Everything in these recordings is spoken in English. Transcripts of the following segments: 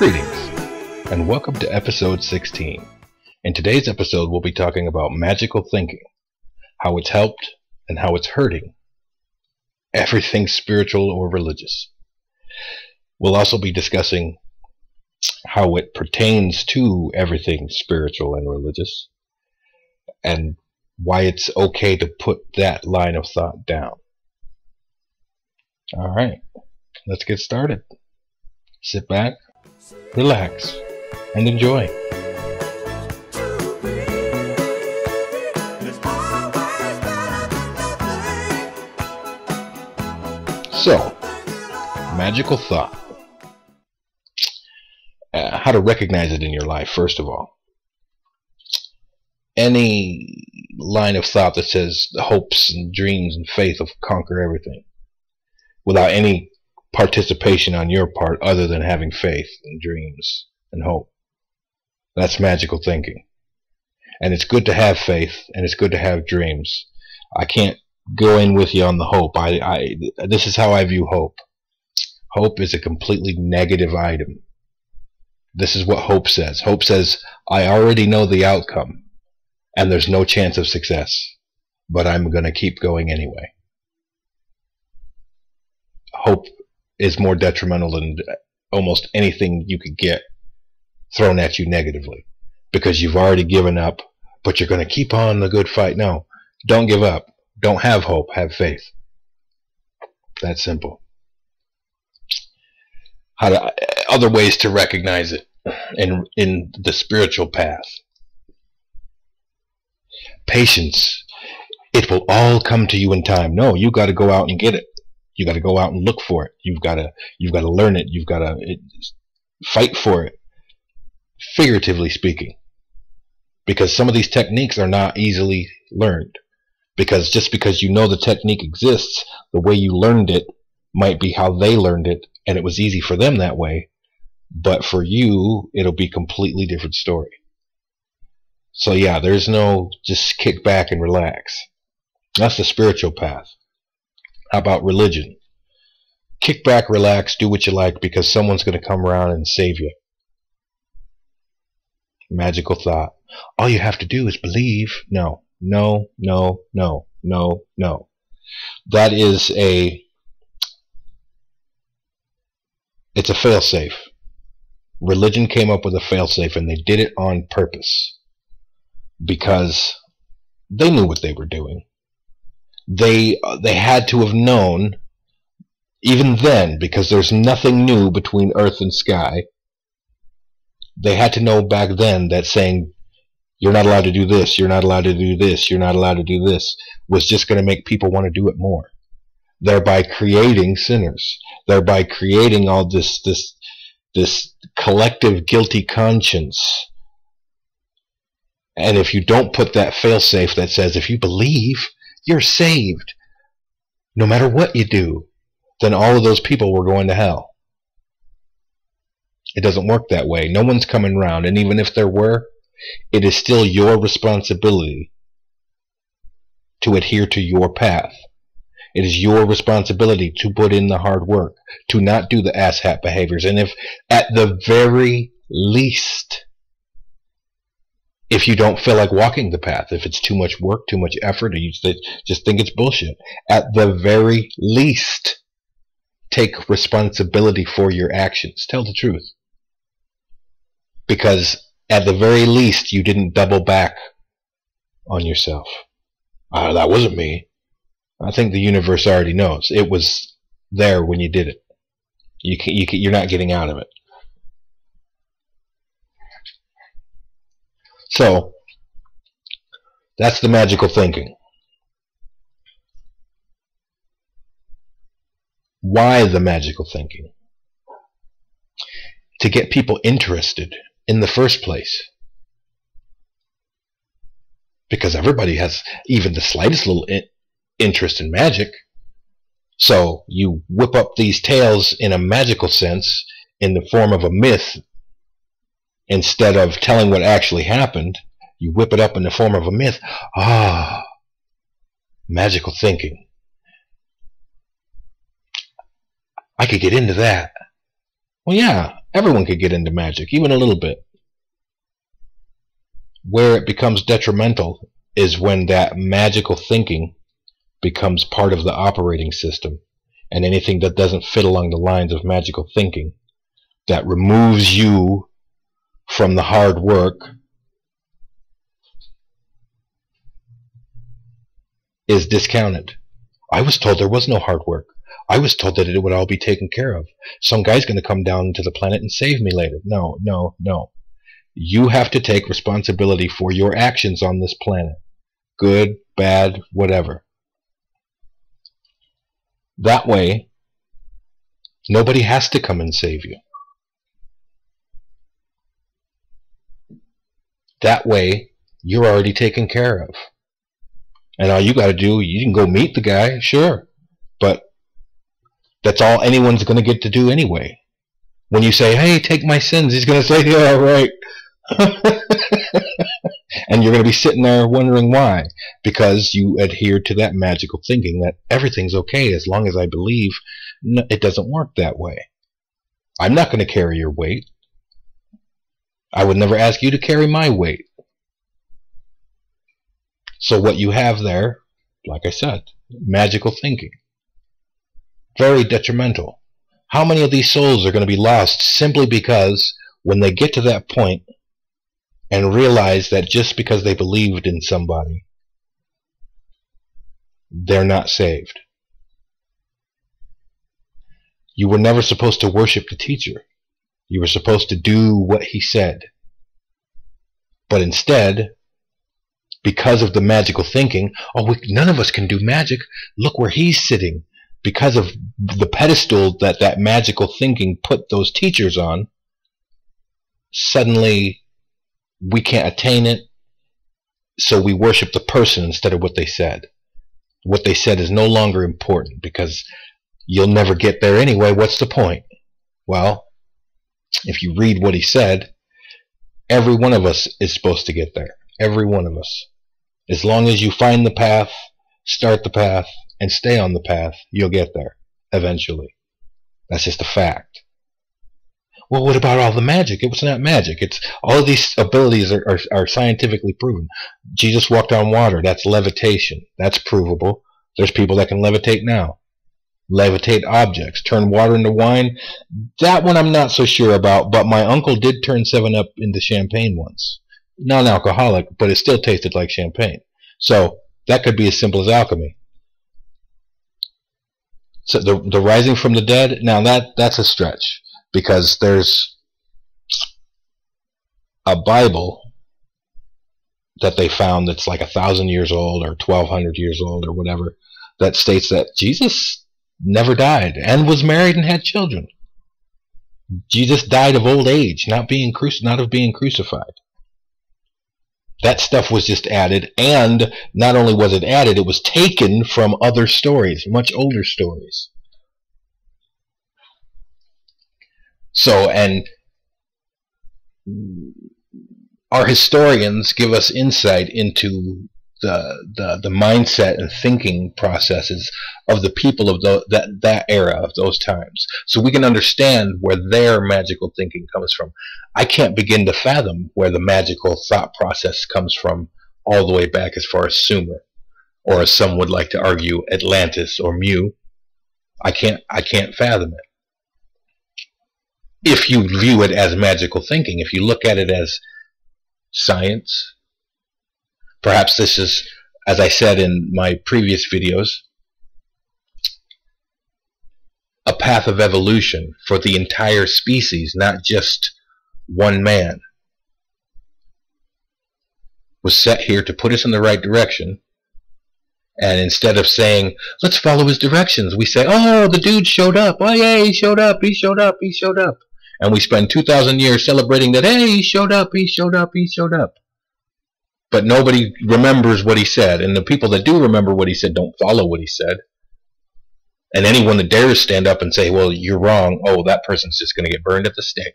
Greetings, and welcome to episode 16. In today's episode, we'll be talking about magical thinking, how it's helped and how it's hurting everything spiritual or religious. We'll also be discussing how it pertains to everything spiritual and religious, and why it's okay to put that line of thought down. All right, let's get started. Sit back, relax, and enjoy. So, magical thought. Uh, how to recognize it in your life, first of all. Any line of thought that says hopes and dreams and faith will conquer everything without any participation on your part other than having faith and dreams and hope. That's magical thinking. And it's good to have faith and it's good to have dreams. I can't go in with you on the hope. I, I this is how I view hope. Hope is a completely negative item. This is what hope says. Hope says, I already know the outcome and there's no chance of success, but I'm going to keep going anyway. Hope is more detrimental than almost anything you could get thrown at you negatively because you've already given up, but you're going to keep on the good fight. No, don't give up. Don't have hope, have faith. That simple. How to, other ways to recognize it in in the spiritual path. Patience. It will all come to you in time. No, you got to go out and get it. You got to go out and look for it. You've got to you've got to learn it. You've got to fight for it. Figuratively speaking, because some of these techniques are not easily learned. Because just because you know the technique exists, the way you learned it might be how they learned it, and it was easy for them that way. But for you, it'll be completely different story. So yeah, there's no just kick back and relax. That's the spiritual path. How about religion? Kick back, relax, do what you like because someone's going to come around and save you. Magical thought. All you have to do is believe. No, no, no, no, no, no. That is a it's a failsafe. Religion came up with a failsafe and they did it on purpose because they knew what they were doing they uh, they had to have known even then because there's nothing new between earth and sky they had to know back then that saying you're not allowed to do this you're not allowed to do this you're not allowed to do this was just going to make people want to do it more. Thereby creating sinners. Thereby creating all this this this collective guilty conscience. And if you don't put that failsafe that says if you believe you're saved. No matter what you do, then all of those people were going to hell. It doesn't work that way. No one's coming around. And even if there were, it is still your responsibility to adhere to your path. It is your responsibility to put in the hard work, to not do the asshat behaviors. And if at the very least if you don't feel like walking the path, if it's too much work, too much effort, or you just think it's bullshit, at the very least, take responsibility for your actions. Tell the truth. Because at the very least, you didn't double back on yourself. Uh, that wasn't me. I think the universe already knows. It was there when you did it. You can, you can, you're not getting out of it. So, that's the magical thinking. Why the magical thinking? To get people interested in the first place. Because everybody has even the slightest little interest in magic. So you whip up these tales in a magical sense in the form of a myth instead of telling what actually happened, you whip it up in the form of a myth. Ah, magical thinking. I could get into that. Well, yeah, Everyone could get into magic, even a little bit. Where it becomes detrimental is when that magical thinking becomes part of the operating system. And anything that doesn't fit along the lines of magical thinking, that removes you from the hard work, is discounted. I was told there was no hard work. I was told that it would all be taken care of. Some guy's going to come down to the planet and save me later. No, no, no. You have to take responsibility for your actions on this planet. Good, bad, whatever. That way, nobody has to come and save you. That way, you're already taken care of. And all you got to do, you can go meet the guy, sure. But that's all anyone's going to get to do anyway. When you say, hey, take my sins, he's going to say, yeah, right. and you're going to be sitting there wondering why. Because you adhere to that magical thinking that everything's okay as long as I believe. It doesn't work that way. I'm not going to carry your weight. I would never ask you to carry my weight. So what you have there, like I said, magical thinking very detrimental. How many of these souls are going to be lost simply because when they get to that point and realize that just because they believed in somebody, they're not saved? You were never supposed to worship the teacher. You were supposed to do what he said. But instead, because of the magical thinking, oh, we, none of us can do magic. Look where he's sitting because of the pedestal that that magical thinking put those teachers on, suddenly we can't attain it, so we worship the person instead of what they said. What they said is no longer important because you'll never get there anyway. What's the point? Well, if you read what he said, every one of us is supposed to get there. Every one of us. As long as you find the path, start the path, and stay on the path, you'll get there eventually. That's just a fact. Well, what about all the magic? It was not magic. It's all these abilities are, are, are scientifically proven. Jesus walked on water. That's levitation. That's provable. There's people that can levitate now. Levitate objects. Turn water into wine. That one I'm not so sure about, but my uncle did turn 7-Up into champagne once. Non-alcoholic, but it still tasted like champagne. So that could be as simple as alchemy. So the the rising from the dead. Now that that's a stretch because there's a Bible that they found that's like a thousand years old or twelve hundred years old or whatever that states that Jesus never died and was married and had children. Jesus died of old age, not being cruci- not of being crucified. That stuff was just added, and not only was it added, it was taken from other stories, much older stories. So, and our historians give us insight into the, the, the mindset and thinking processes of the people of the, that, that era of those times. So we can understand where their magical thinking comes from. I can't begin to fathom where the magical thought process comes from all the way back as far as Sumer, or as some would like to argue, Atlantis or Mu. I can't, I can't fathom it. If you view it as magical thinking, if you look at it as science, Perhaps this is, as I said in my previous videos, a path of evolution for the entire species, not just one man, was set here to put us in the right direction. And instead of saying, let's follow his directions, we say, oh, the dude showed up. Oh, yeah, he showed up. He showed up. He showed up. And we spend 2,000 years celebrating that, hey, he showed up. He showed up. He showed up but nobody remembers what he said. And the people that do remember what he said don't follow what he said. And anyone that dares stand up and say, well, you're wrong, oh, that person's just going to get burned at the stake.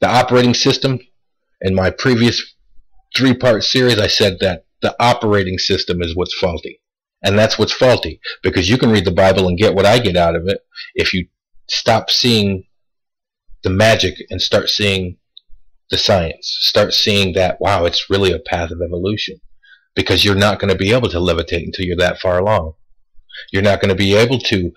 The operating system, in my previous three part series, I said that the operating system is what's faulty. And that's what's faulty because you can read the Bible and get what I get out of it if you stop seeing the magic and start seeing the science. Start seeing that, wow, it's really a path of evolution. Because you're not going to be able to levitate until you're that far along. You're not going to be able to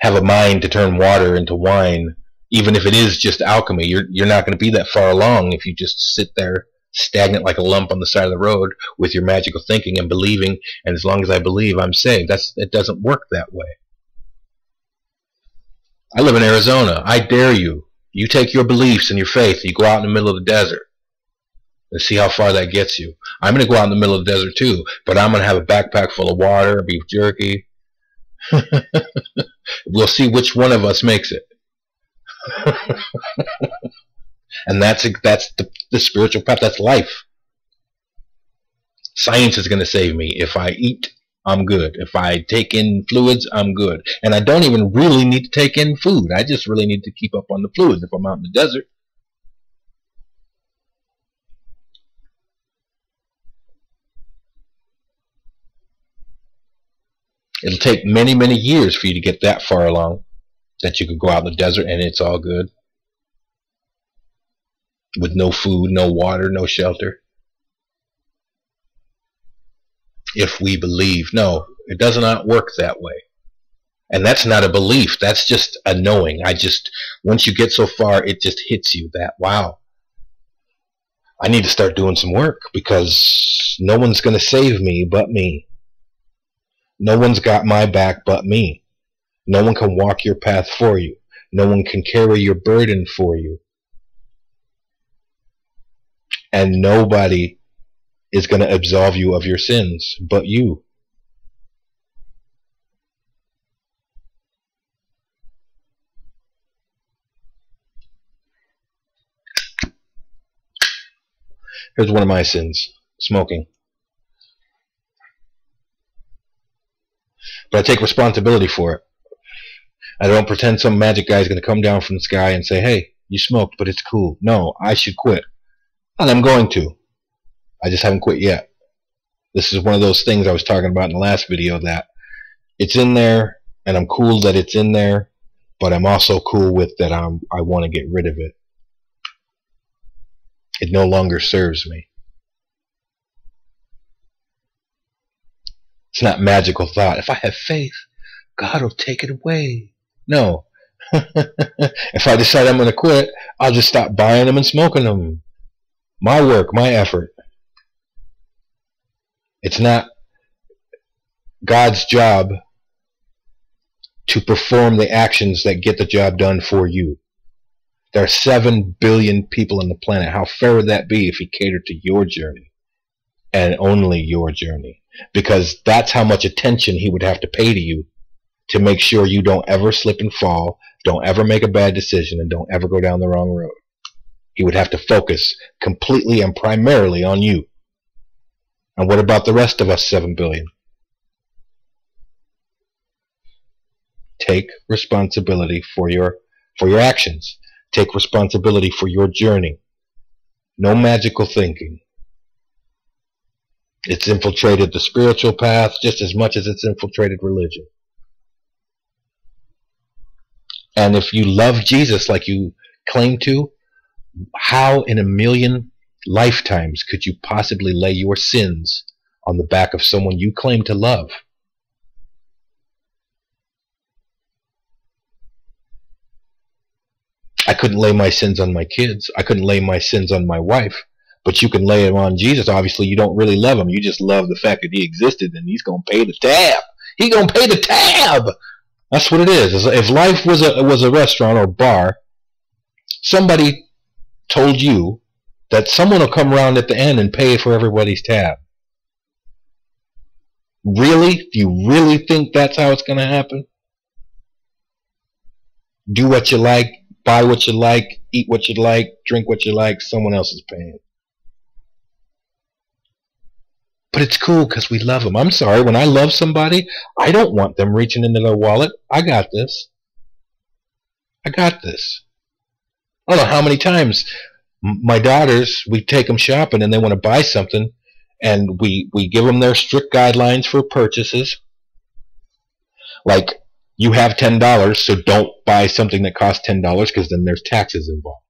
have a mind to turn water into wine, even if it is just alchemy. You're, you're not going to be that far along if you just sit there stagnant like a lump on the side of the road with your magical thinking and believing, and as long as I believe, I'm saved. That's, it doesn't work that way. I live in Arizona. I dare you. You take your beliefs and your faith, you go out in the middle of the desert and see how far that gets you. I'm going to go out in the middle of the desert too, but I'm going to have a backpack full of water, beef jerky. we'll see which one of us makes it. and that's that's the, the spiritual path. That's life. Science is going to save me if I eat I'm good. If I take in fluids, I'm good. And I don't even really need to take in food. I just really need to keep up on the fluids if I'm out in the desert. It'll take many, many years for you to get that far along that you could go out in the desert and it's all good. With no food, no water, no shelter. If we believe. No, it does not work that way. And that's not a belief. That's just a knowing. I just, once you get so far, it just hits you that, wow, I need to start doing some work because no one's going to save me but me. No one's got my back but me. No one can walk your path for you. No one can carry your burden for you. And nobody is going to absolve you of your sins, but you. Here's one of my sins smoking. But I take responsibility for it. I don't pretend some magic guy is going to come down from the sky and say, hey, you smoked, but it's cool. No, I should quit. And I'm going to. I just haven't quit yet. This is one of those things I was talking about in the last video that it's in there and I'm cool that it's in there, but I'm also cool with that I'm, I want to get rid of it. It no longer serves me. It's not magical thought. If I have faith, God will take it away. No. if I decide I'm going to quit, I'll just stop buying them and smoking them. My work, my effort. It's not God's job to perform the actions that get the job done for you. There are 7 billion people on the planet. How fair would that be if he catered to your journey and only your journey? Because that's how much attention he would have to pay to you to make sure you don't ever slip and fall, don't ever make a bad decision, and don't ever go down the wrong road. He would have to focus completely and primarily on you. And what about the rest of us 7 billion? Take responsibility for your for your actions. Take responsibility for your journey. No magical thinking. It's infiltrated the spiritual path just as much as it's infiltrated religion. And if you love Jesus like you claim to, how in a million lifetimes could you possibly lay your sins on the back of someone you claim to love? I couldn't lay my sins on my kids. I couldn't lay my sins on my wife. But you can lay them on Jesus. Obviously, you don't really love him. You just love the fact that he existed and he's going to pay the tab. He's going to pay the tab. That's what it is. If life was a was a restaurant or bar, somebody told you that someone will come around at the end and pay for everybody's tab. Really? Do you really think that's how it's going to happen? Do what you like, buy what you like, eat what you like, drink what you like, someone else is paying. But it's cool because we love them. I'm sorry, when I love somebody, I don't want them reaching into their wallet. I got this. I got this. I don't know how many times my daughters, we take them shopping and they want to buy something, and we we give them their strict guidelines for purchases. Like You have $10, so don't buy something that costs $10 because then there's taxes involved.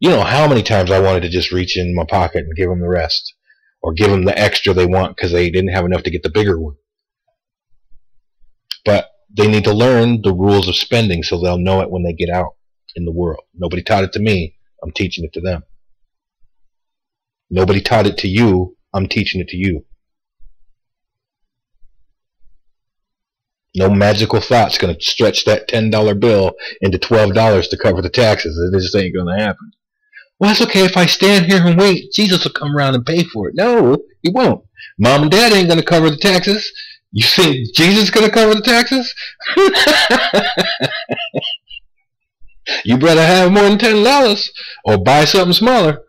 You know how many times I wanted to just reach in my pocket and give them the rest. Or give them the extra they want because they didn't have enough to get the bigger one. But they need to learn the rules of spending so they'll know it when they get out in the world. Nobody taught it to me. I'm teaching it to them. Nobody taught it to you. I'm teaching it to you. No magical thought's going to stretch that $10 bill into $12 to cover the taxes. It just ain't going to happen. Well, it's okay if I stand here and wait. Jesus will come around and pay for it. No, he won't. Mom and dad ain't going to cover the taxes. You think Jesus is going to cover the taxes? you better have more than $10 or buy something smaller.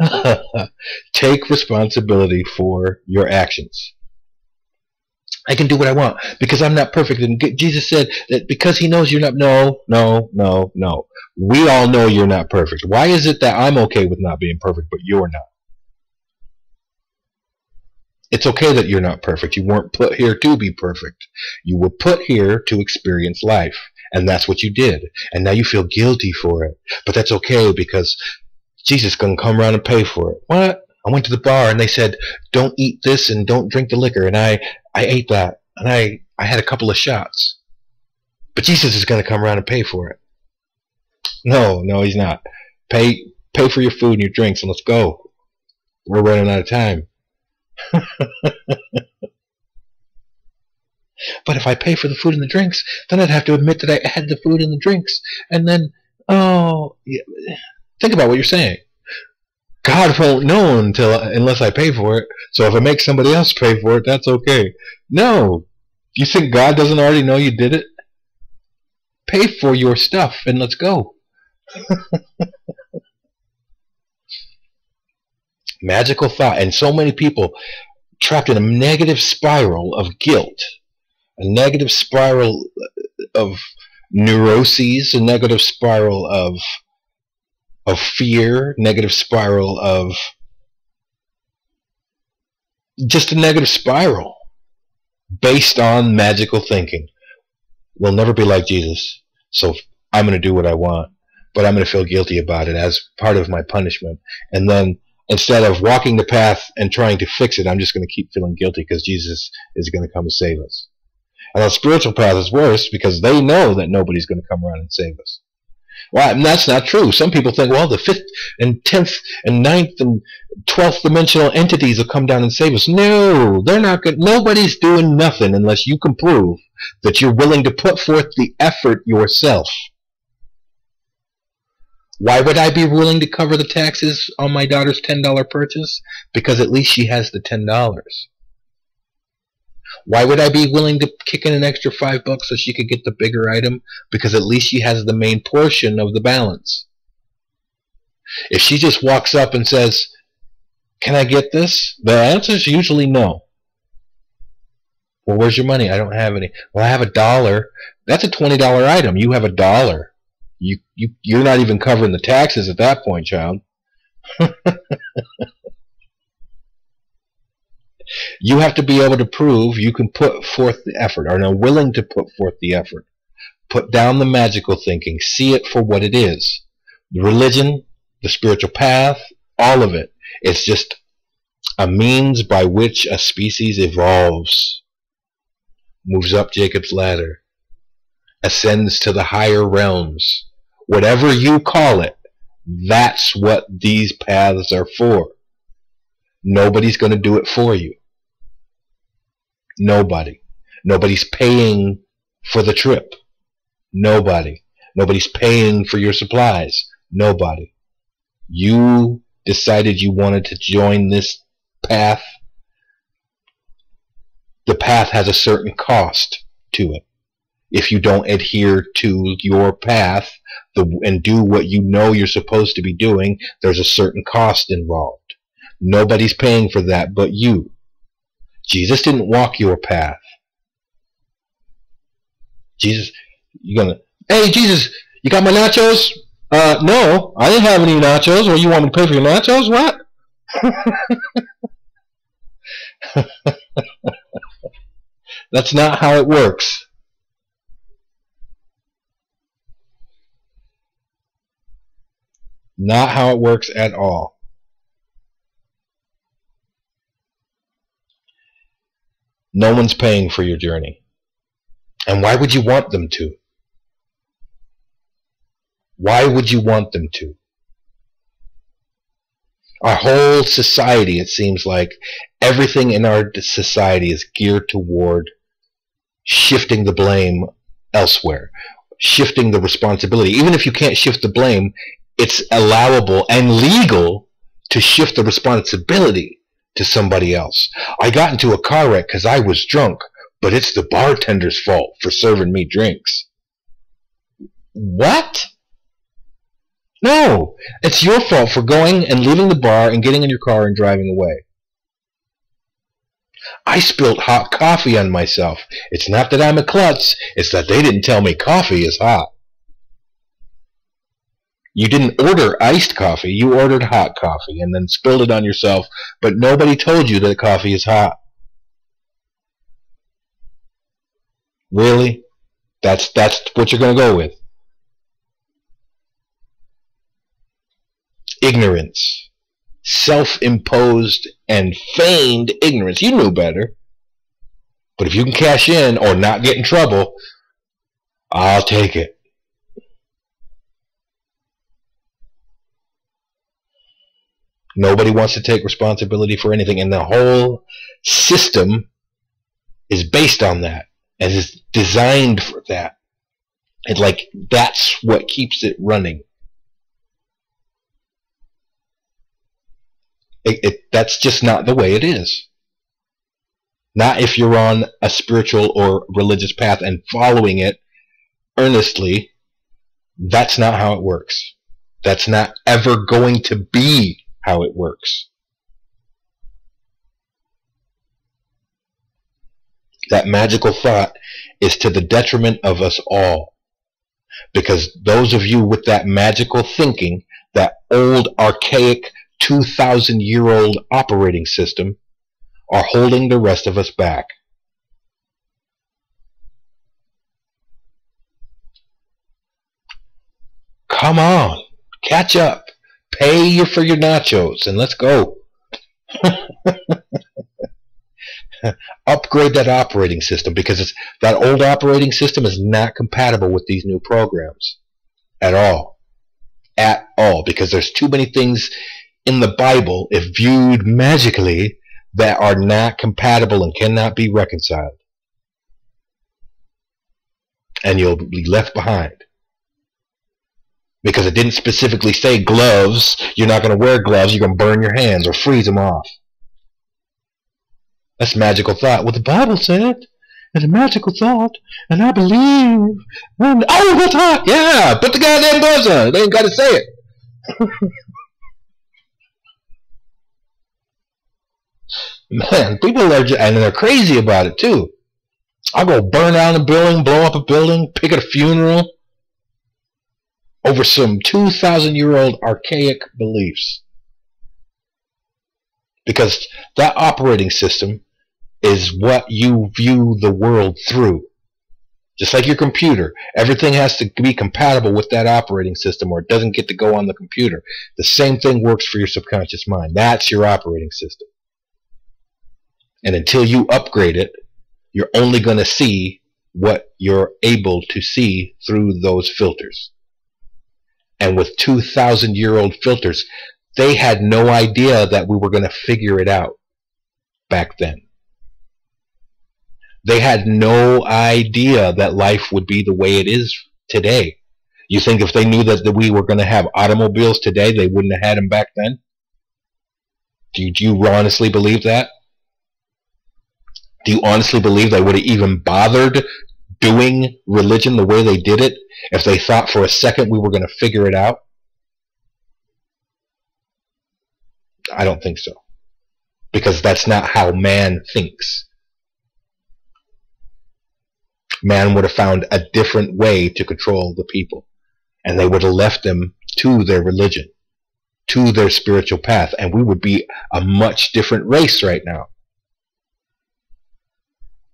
Take responsibility for your actions. I can do what I want because I'm not perfect. And Jesus said that because he knows you're not. No, no, no, no. We all know you're not perfect. Why is it that I'm okay with not being perfect, but you're not? It's okay that you're not perfect. You weren't put here to be perfect. You were put here to experience life. And that's what you did. And now you feel guilty for it. But that's okay because Jesus is going to come around and pay for it. What? I went to the bar and they said, don't eat this and don't drink the liquor. And I, I ate that. And I, I had a couple of shots. But Jesus is going to come around and pay for it. No, no, he's not. Pay, pay for your food and your drinks and let's go. We're running out of time. but if I pay for the food and the drinks, then I'd have to admit that I had the food and the drinks. And then, oh, yeah. think about what you're saying. God won't know until unless I pay for it. So if I make somebody else pay for it, that's okay. No. You think God doesn't already know you did it? Pay for your stuff and let's go. Magical thought. And so many people trapped in a negative spiral of guilt, a negative spiral of neuroses, a negative spiral of of fear, negative spiral of just a negative spiral based on magical thinking. We'll never be like Jesus, so I'm going to do what I want, but I'm going to feel guilty about it as part of my punishment. And then instead of walking the path and trying to fix it, I'm just going to keep feeling guilty because Jesus is going to come and save us. And on spiritual path is worse because they know that nobody's going to come around and save us. Well, that's not true. Some people think, well, the fifth and tenth and ninth and twelfth dimensional entities will come down and save us. No, they're not good. Nobody's doing nothing unless you can prove that you're willing to put forth the effort yourself. Why would I be willing to cover the taxes on my daughter's $10 purchase? Because at least she has the $10. Why would I be willing to kick in an extra five bucks so she could get the bigger item? Because at least she has the main portion of the balance. If she just walks up and says, Can I get this? The answer is usually no. Well, where's your money? I don't have any. Well, I have a dollar. That's a $20 item. You have a dollar. You, you, you're not even covering the taxes at that point, child. You have to be able to prove you can put forth the effort, or are willing to put forth the effort. Put down the magical thinking. See it for what it is. The religion, the spiritual path, all of it. It's just a means by which a species evolves, moves up Jacob's ladder, ascends to the higher realms. Whatever you call it, that's what these paths are for. Nobody's going to do it for you. Nobody. Nobody's paying for the trip. Nobody. Nobody's paying for your supplies. Nobody. You decided you wanted to join this path. The path has a certain cost to it. If you don't adhere to your path the, and do what you know you're supposed to be doing, there's a certain cost involved. Nobody's paying for that but you. Jesus didn't walk your path. Jesus, you're gonna, hey Jesus, you got my nachos? Uh, no, I didn't have any nachos. Well, you want me to pay for your nachos? What? That's not how it works. Not how it works at all. No one's paying for your journey. And why would you want them to? Why would you want them to? Our whole society, it seems like, everything in our society is geared toward shifting the blame elsewhere, shifting the responsibility. Even if you can't shift the blame, it's allowable and legal to shift the responsibility to somebody else. I got into a car wreck because I was drunk, but it's the bartender's fault for serving me drinks. What? No, it's your fault for going and leaving the bar and getting in your car and driving away. I spilt hot coffee on myself. It's not that I'm a klutz, it's that they didn't tell me coffee is hot. You didn't order iced coffee, you ordered hot coffee and then spilled it on yourself, but nobody told you that coffee is hot. Really? That's that's what you're going to go with. Ignorance. Self-imposed and feigned ignorance. You knew better. But if you can cash in or not get in trouble, I'll take it. Nobody wants to take responsibility for anything, and the whole system is based on that and is designed for that. And like that's what keeps it running. It, it, that's just not the way it is. Not if you're on a spiritual or religious path and following it earnestly. That's not how it works. That's not ever going to be how it works. That magical thought is to the detriment of us all. Because those of you with that magical thinking, that old archaic 2,000 year old operating system, are holding the rest of us back. Come on, catch up. Pay you for your nachos and let's go. Upgrade that operating system because it's, that old operating system is not compatible with these new programs at all. At all. Because there's too many things in the Bible, if viewed magically, that are not compatible and cannot be reconciled. And you'll be left behind. Because it didn't specifically say gloves. You're not going to wear gloves. You're going to burn your hands or freeze them off. That's magical thought. What the Bible said. It's a magical thought, and I believe. And oh, hot! Yeah, put the goddamn gloves on. They ain't got to say it. Man, people are just, and they're crazy about it too. I'll go burn down a building, blow up a building, pick at a funeral over some 2,000 year old archaic beliefs. Because that operating system is what you view the world through. Just like your computer, everything has to be compatible with that operating system or it doesn't get to go on the computer. The same thing works for your subconscious mind. That's your operating system. And until you upgrade it, you're only going to see what you're able to see through those filters. And with 2,000 year old filters, they had no idea that we were going to figure it out back then. They had no idea that life would be the way it is today. You think if they knew that, we were going to have automobiles today, they wouldn't have had them back then? Do you honestly believe that? Do you honestly believe they would have even bothered doing religion the way they did it if they thought for a second we were going to figure it out? I don't think so. Because that's not how man thinks. Man would have found a different way to control the people. And they would have left them to their religion, to their spiritual path. And we would be a much different race right now.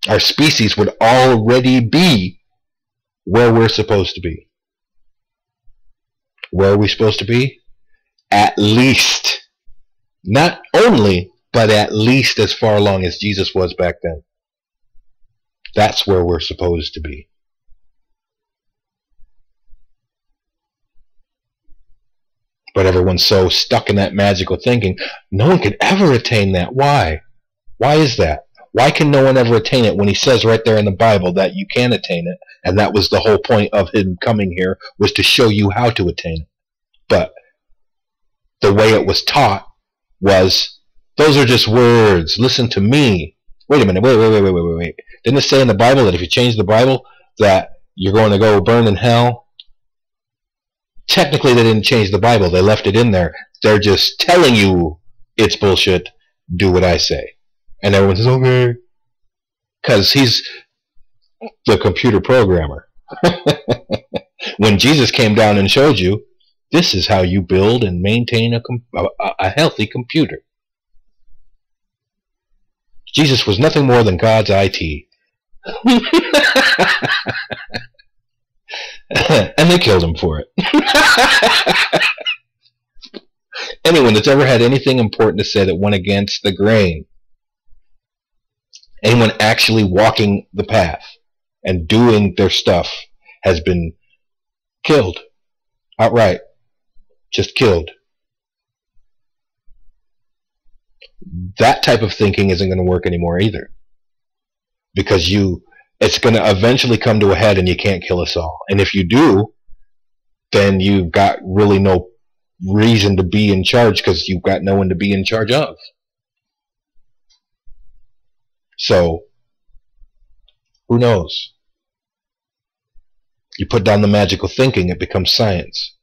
Our species would already be where we're supposed to be. Where are we supposed to be? At least. Not only, but at least as far along as Jesus was back then. That's where we're supposed to be. But everyone's so stuck in that magical thinking, no one could ever attain that. Why? Why is that? Why can no one ever attain it when he says right there in the Bible that you can attain it? And that was the whole point of him coming here, was to show you how to attain it. But the way it was taught was, those are just words. Listen to me. Wait a minute. Wait, wait, wait, wait, wait, wait. Didn't it say in the Bible that if you change the Bible, that you're going to go burn in hell? Technically, they didn't change the Bible. They left it in there. They're just telling you it's bullshit. Do what I say. And everyone says, okay. Because he's the computer programmer. when Jesus came down and showed you, this is how you build and maintain a, a, a healthy computer. Jesus was nothing more than God's IT. and they killed him for it. Anyone that's ever had anything important to say that went against the grain anyone actually walking the path and doing their stuff has been killed outright. Just killed. That type of thinking isn't going to work anymore either. Because you, it's going to eventually come to a head and you can't kill us all. And if you do, then you've got really no reason to be in charge because you've got no one to be in charge of. So, who knows? You put down the magical thinking, it becomes science.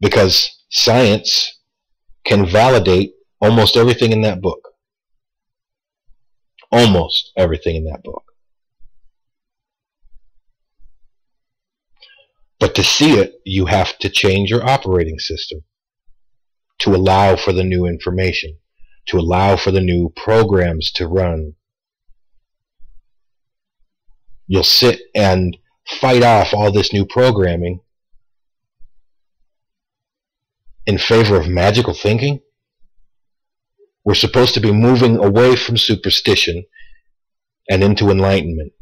Because science can validate almost everything in that book. Almost everything in that book. But to see it, you have to change your operating system to allow for the new information, to allow for the new programs to run, you'll sit and fight off all this new programming in favor of magical thinking? We're supposed to be moving away from superstition and into enlightenment.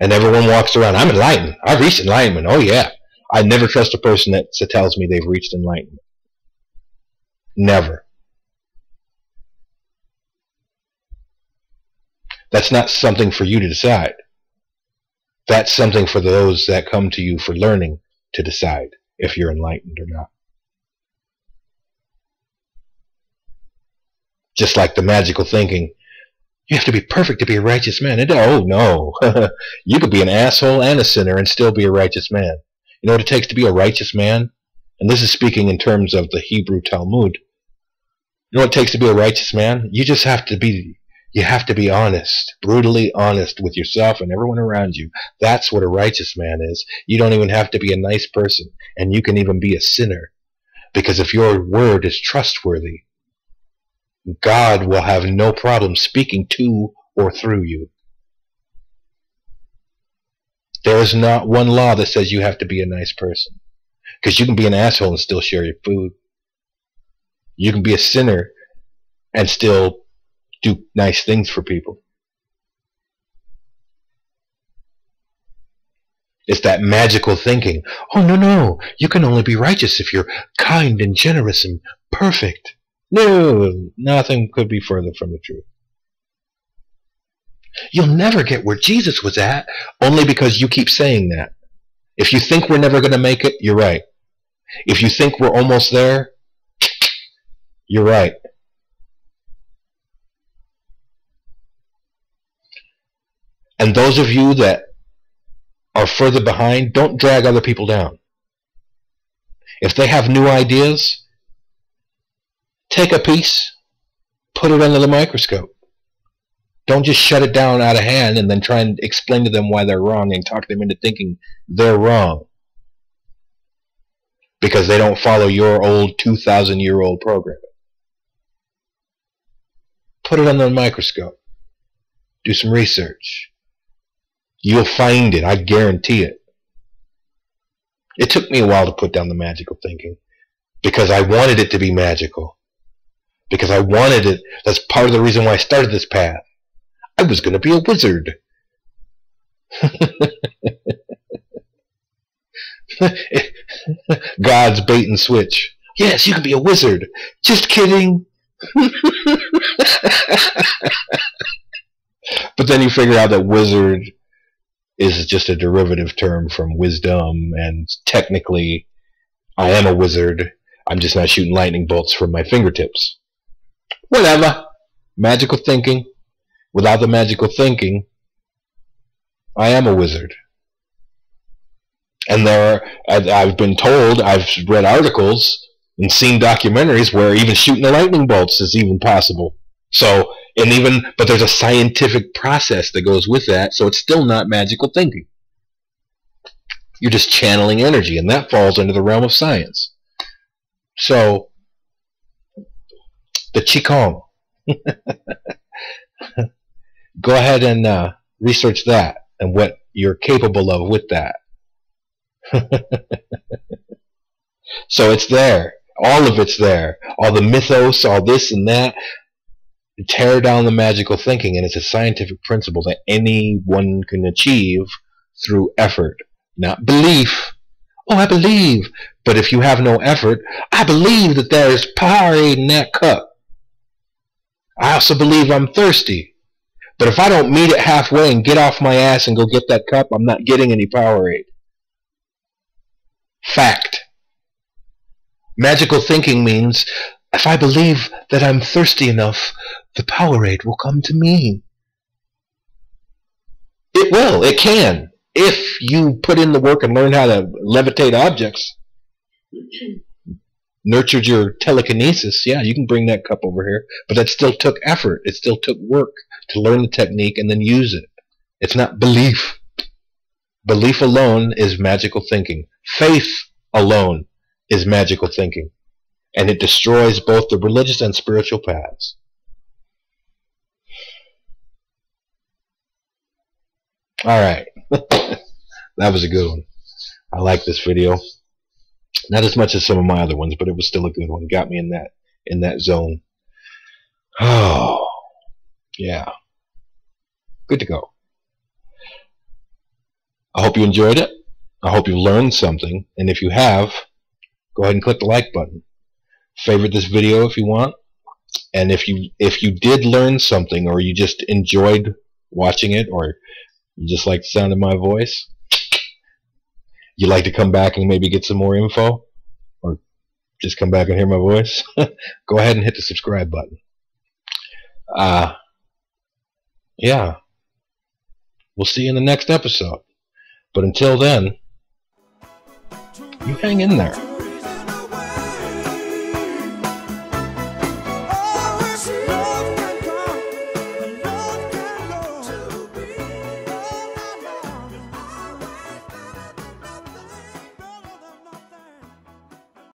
And everyone walks around, I'm enlightened. I've reached enlightenment. Oh, yeah. I never trust a person that tells me they've reached enlightenment. Never. That's not something for you to decide that's something for those that come to you for learning to decide if you're enlightened or not. Just like the magical thinking, you have to be perfect to be a righteous man. And, oh, no. you could be an asshole and a sinner and still be a righteous man. You know what it takes to be a righteous man? And this is speaking in terms of the Hebrew Talmud. You know what it takes to be a righteous man? You just have to be you have to be honest, brutally honest with yourself and everyone around you. That's what a righteous man is. You don't even have to be a nice person, and you can even be a sinner. Because if your word is trustworthy, God will have no problem speaking to or through you. There is not one law that says you have to be a nice person. Because you can be an asshole and still share your food. You can be a sinner and still do nice things for people. It's that magical thinking. Oh, no, no. You can only be righteous if you're kind and generous and perfect. No, nothing could be further from the truth. You'll never get where Jesus was at only because you keep saying that. If you think we're never going to make it, you're right. If you think we're almost there, you're right. And those of you that are further behind, don't drag other people down. If they have new ideas, take a piece, put it under the microscope. Don't just shut it down out of hand and then try and explain to them why they're wrong and talk them into thinking they're wrong. Because they don't follow your old 2,000 year old program. Put it under the microscope. Do some research You'll find it. I guarantee it. It took me a while to put down the magical thinking because I wanted it to be magical. Because I wanted it. That's part of the reason why I started this path. I was going to be a wizard. God's bait and switch. Yes, you can be a wizard. Just kidding. but then you figure out that wizard is just a derivative term from wisdom, and technically, I am a wizard. I'm just not shooting lightning bolts from my fingertips. Whatever. Magical thinking. Without the magical thinking, I am a wizard. And there, are, I've been told, I've read articles and seen documentaries where even shooting the lightning bolts is even possible. So, and even, but there's a scientific process that goes with that, so it's still not magical thinking. You're just channeling energy, and that falls into the realm of science. So, the Qigong. Go ahead and uh, research that and what you're capable of with that. so it's there. All of it's there. All the mythos, all this and that. Tear down the magical thinking, and it's a scientific principle that anyone can achieve through effort, not belief. Oh, I believe. But if you have no effort, I believe that there is Powerade in that cup. I also believe I'm thirsty. But if I don't meet it halfway and get off my ass and go get that cup, I'm not getting any Powerade. Fact. Magical thinking means if I believe that I'm thirsty enough, the Powerade will come to me. It will. It can. If you put in the work and learn how to levitate objects, nurtured your telekinesis, yeah, you can bring that cup over here. But that still took effort. It still took work to learn the technique and then use it. It's not belief. Belief alone is magical thinking. Faith alone is magical thinking, and it destroys both the religious and spiritual paths. Alright, that was a good one. I like this video. Not as much as some of my other ones, but it was still a good one. Got me in that in that zone. Oh, yeah. Good to go. I hope you enjoyed it. I hope you learned something. And if you have, go ahead and click the like button. Favorite this video if you want. And if you if you did learn something or you just enjoyed watching it or you just like the sound of my voice, you like to come back and maybe get some more info or just come back and hear my voice, go ahead and hit the subscribe button. Uh, yeah. We'll see you in the next episode. But until then, you hang in there.